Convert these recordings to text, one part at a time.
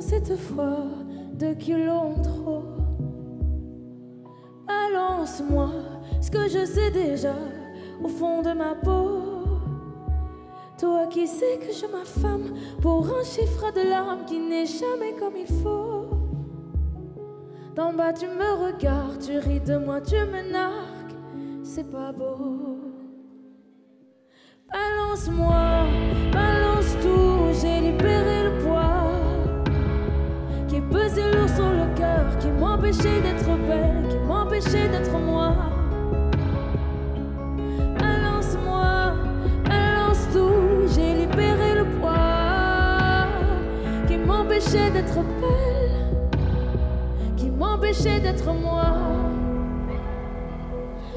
cette fois de kilos trop. Balance-moi ce que je sais déjà au fond de ma peau. Toi qui sais que je m'affame pour un chiffre de larmes qui n'est jamais comme il faut. D'en bas tu me regardes, tu ris de moi, tu me narques, c'est pas beau. Balance-moi, d'être belle, qui m'empêchait d'être moi. Balance-moi, balance tout, j'ai libéré le poids qui m'empêchait d'être belle, qui m'empêchait d'être moi.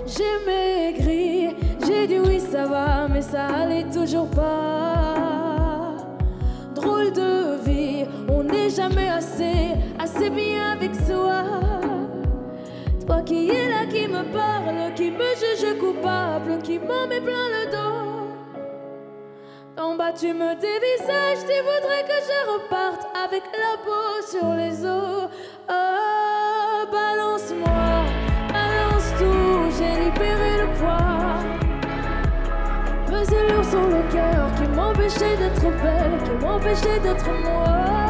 J'ai maigri, j'ai dit oui ça va, mais ça allait toujours pas. Qui m'en met plein le dos. En bas tu me dévisages, tu voudrais que je reparte avec la peau sur les os. Oh, balance-moi, balance tout, j'ai libéré le poids. Pesait lourd sur le cœur, qui m'empêchait d'être belle, qui m'empêchait d'être moi.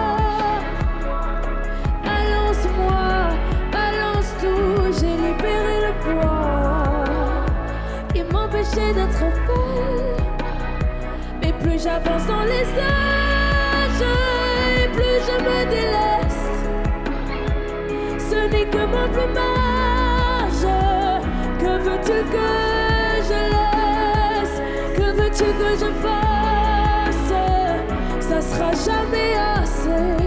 Qui m'empêchait d'être belle. Mais plus j'avance dans les âges, et plus je me délaisse. Ce n'est que mon plumage. Que veux-tu que je laisse? Que veux-tu que je fasse? Ça sera jamais assez.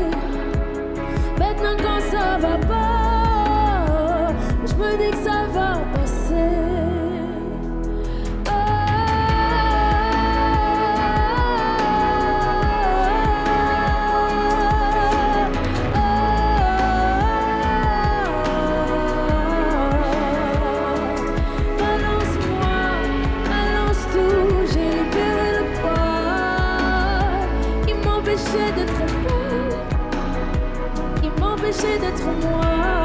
Maintenant quand ça va pas, je me dis que ça m'empêchait d'être belle, qui m'empêchait d'être moi.